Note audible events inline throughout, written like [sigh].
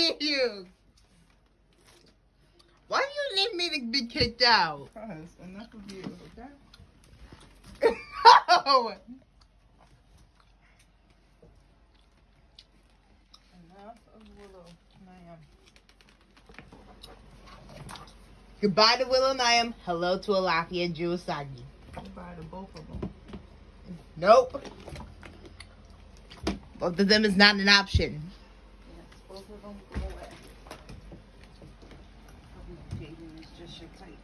you? Why do you need me to be kicked out? Cause enough of you, okay? no. Enough [laughs] of Willow. Man. Goodbye to Willow Niam. Hello to Alaufiah and Giwa-Osagie. Goodbye to both of them. Nope. Both of them is not an option. Yes, both of them go away. Oh, Jaden is just your type.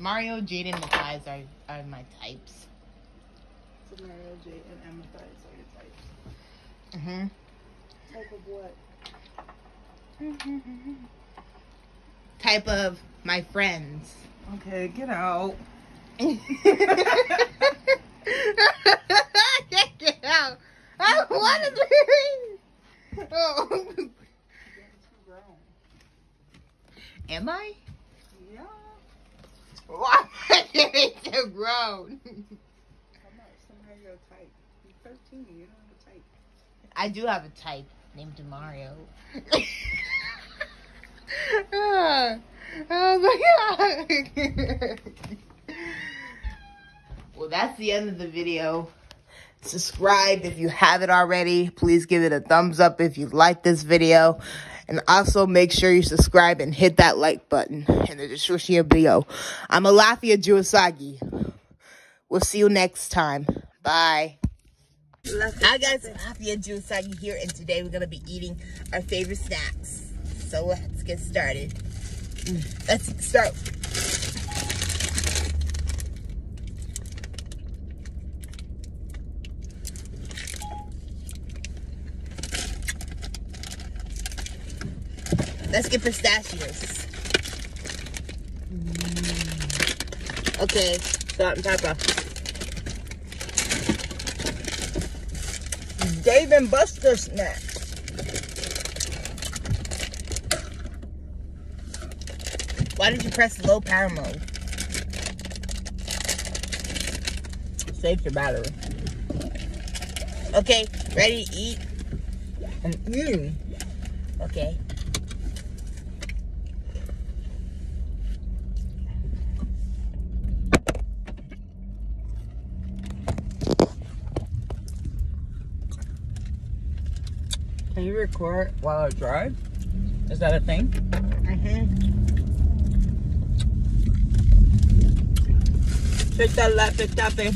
Mario, Jaden, and Matthias are, are my types. Samaria, J, and Amethyst are your types. Mm-hmm. Type of what? Type of my friends. Okay, get out. I [laughs] can't get out. I want to be. [laughs] Oh. You're too grown. Am I? Why am I getting so grown? Come on, Samaria, your type. You're 13. You don't have a type. I do have a type named Mario. oh, [laughs] oh my god. well, that's the end of the video. Subscribe if you haven't already. Please give it a thumbs up if you like this video. And also make sure you subscribe and hit that like button in the description of video. I'm Alaufiah Giwa-Osagie. We'll see you next time. Bye. Hi guys, Alaufiah Giwa-Osagie here, and today we're gonna be eating our favorite snacks. So let's get started. Mm, let's start. Let's get pistachios. Okay, salt and pepper. Dave and Buster snack. Why did you press low power mode? Save your battery. Okay, ready to eat? And eating. Okay. Can you record while I drive? Is that a thing? Mm-hmm. Take that that thing.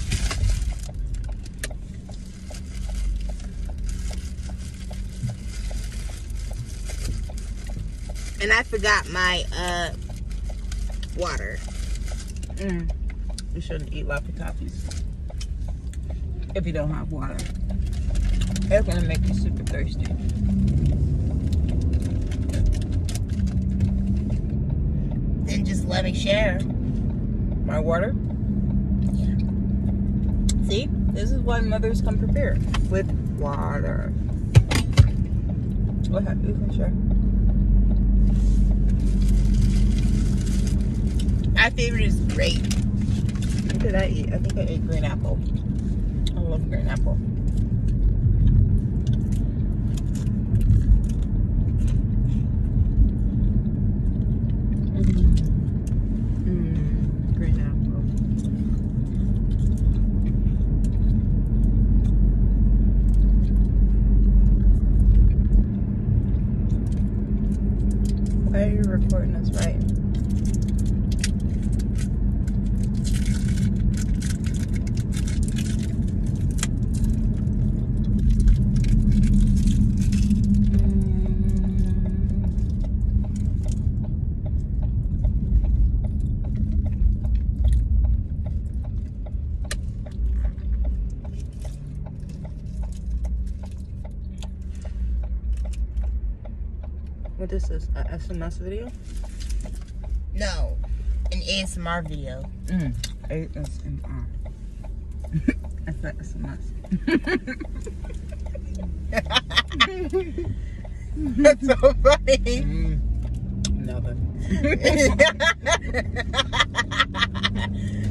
And I forgot my uh water. Mm. You shouldn't eat Laffy Taffies if you don't have water. It's gonna make you super thirsty. Then just let me share. My water? See? This is why mothers come prepared with water. Go ahead, you can share. My favorite is grape. What did I eat? I think I ate green apple. I love green apple. Mm. Why are you recording us right? What is this? A SMS video? No. An ASMR video. Mm. ASMR. [laughs] That's the SMS. That's so funny. [laughs] Mm. Nothing.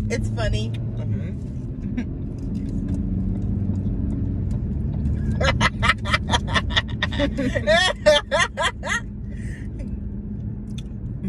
it's funny. Mhm. yeah. [laughs]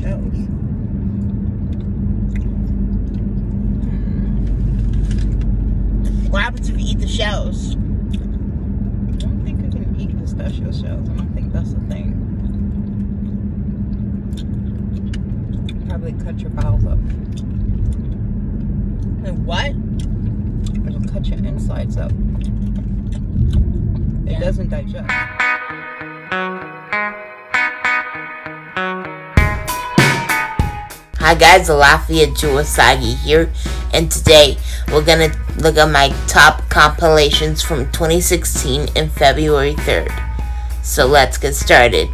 shells. What happens if you eat the shells? I don't think I can eat pistachio shells. I don't think that's the thing. Probably cut your bowels up. And what? It'll cut your insides up. It Yeah. doesn't digest. Hi guys, Alaufiah Giwa-Osagie here, and today we're gonna look at my top compilations from 2016 and February 3rd. So let's get started.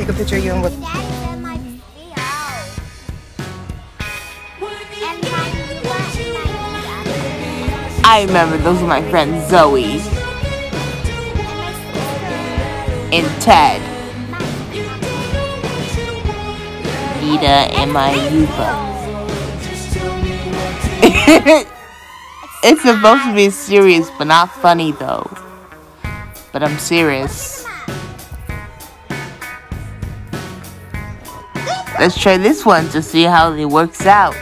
Take a picture of you and what. I remember those were my friends Zoe and Ted, Vita, and my Yuba. [laughs] it's supposed to be serious, but not funny though. But I'm serious. Let's try this one to see how it works out.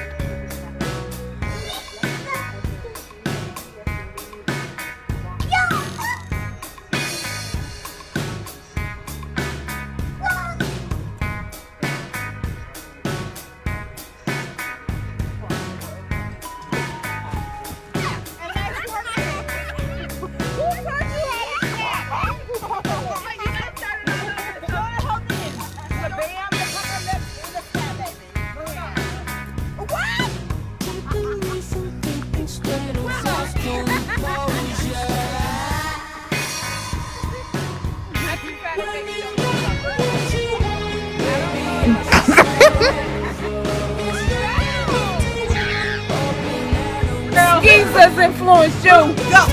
Jesus influenced you. No.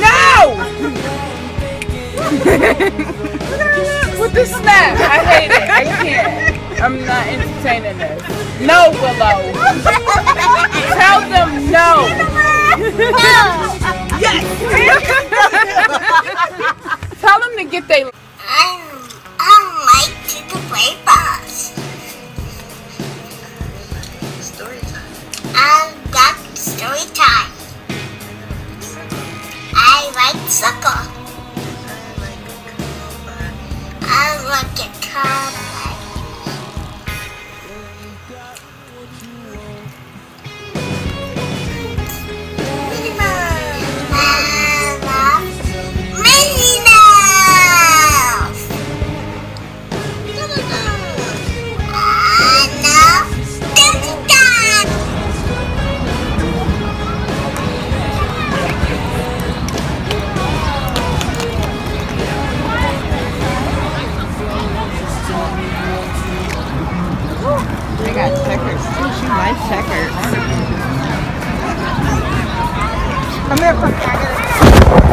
No. [laughs] With the snap. I hate it. I can't. I'm not entertaining this. No, Willow. Tell them no. [laughs] yes. [laughs] Tell them to get their got checkers too. She likes checkers. Come here for checkers.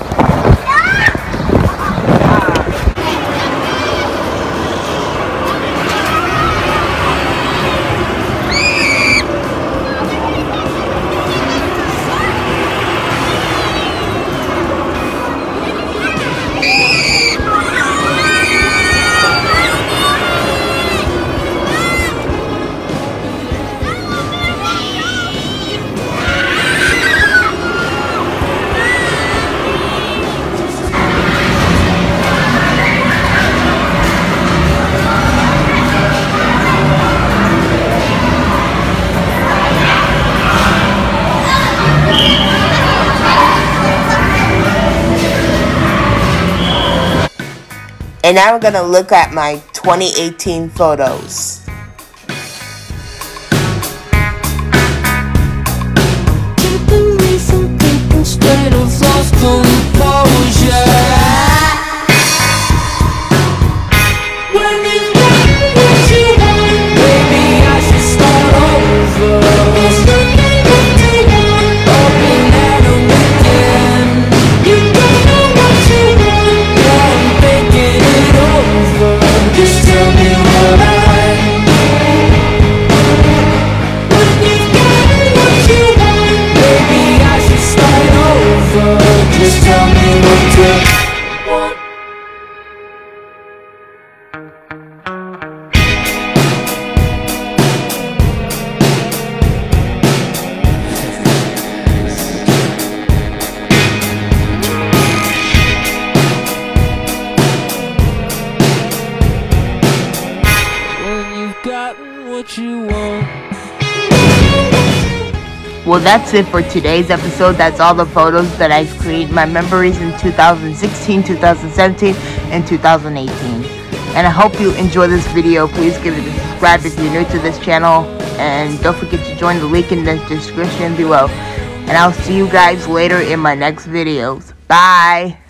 And now we're gonna look at my 2018 photos. Straight lost composure. Gotten what you want. Well, that's it for today's episode. That's all the photos that I've created, my memories in 2016, 2017, and 2018. And I hope you enjoy this video. Please give it a subscribe if you're new to this channel. And don't forget to join the link in the description below. And I'll see you guys later in my next videos. Bye!